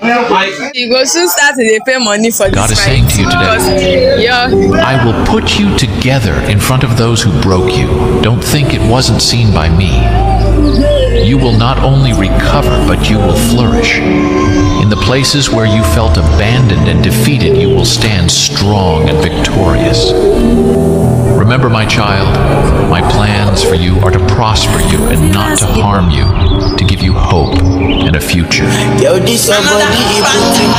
You go soon start to dey pay money for God this is saying to you today. Yeah, I will put you together in front of those who broke you. Don't think it wasn't seen by me. You will not only recover, but you will flourish. In the places where you felt abandoned and defeated, you will stand strong and victorious. Remember, my child, my plans for you are to prosper you and not to harm you, to give you hope and a future. Yo, this somebody he put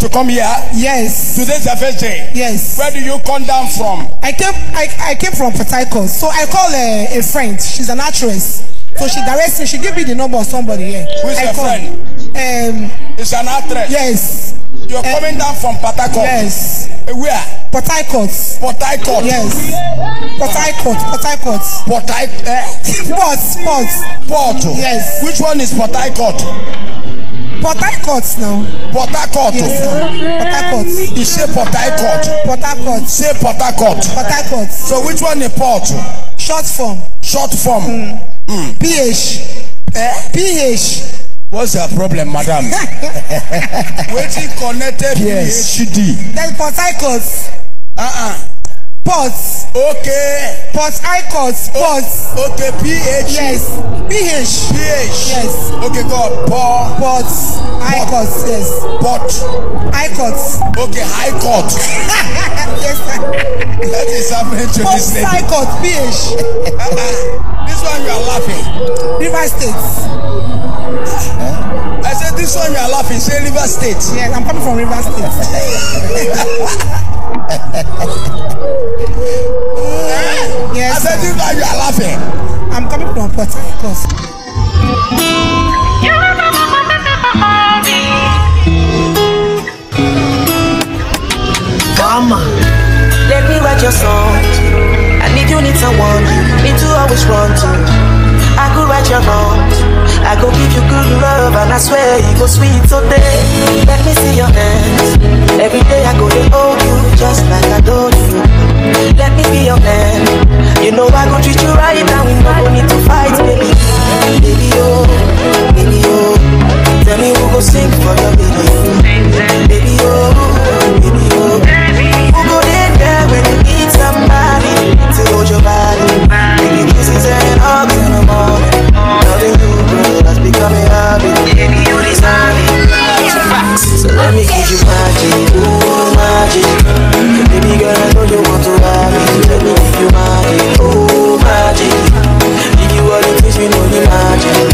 to come here. Yes. Today's the first day. Yes. Where do you come down from? I came I, I came from Port Harcourt. So I call uh, a friend. She's an actress. So she directs me. She give me the number of somebody here. Who is I your call. friend? Um. It's an actress. Yes. You're Eh, coming down from Patakot. Yes. Where? Port Harcourt. Port Harcourt. Yes. Port Harcourt. Port Harcourt. Port Harcourt. Eh? Port. Port. Port. Yes. Which one is Port Harcourt? Port Harcourt now. Port Harcourt. Yes. Port Harcourt. You say Port Harcourt. Port Harcourt. Say Port Harcourt. Port Harcourt. So which one is Port? Short form. Short form. PH. Eh? PH. What's your problem, madam? Waiting connected PhD. Then Port Harcourt. Uh-uh. Port. Okay. Port Harcourt. Port. Okay, PH. Yes. PH. PH. Yes. Okay, God. Port. Port. Harcourt. Yes. Port. Harcourt. Okay, High Court. yes, sir. That is happening to Port this lady. Harcourt. PH. This one you are laughing. River State. I said this one you are laughing. Say River State. Yes, I'm coming from River State. I yes, said this sir. one you are laughing. I'm coming from Port Harcourt. Mama. Let me write your song. I need you, need someone. Need to always run to. I could write your wrongs. I go give you good love, and I swear you go sweet today. Let me see your hands. Every day I go to I go treat you right now. We no go need to fight, baby. Baby oh, baby oh. Tell me who go sing for your baby. Baby oh, baby oh. Who go there there when you need somebody to hold your body? You kisses and hugs in the morning. Loving you, girl, has become a habit. Baby, you deserve it. So let me give you magic, ooh, Thank you.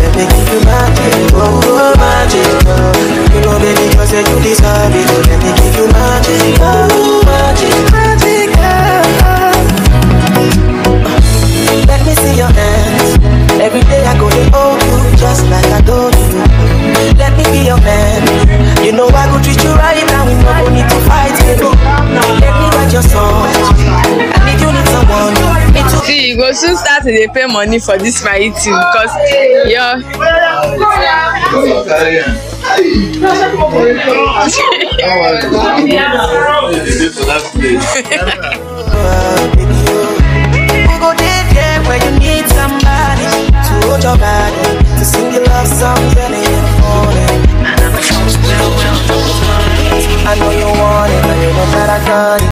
soon start to dey pay money for this my eating because your. we go there when you need somebody to hold your body to sing your love song in the morning. I know you want it, but you know that I got it.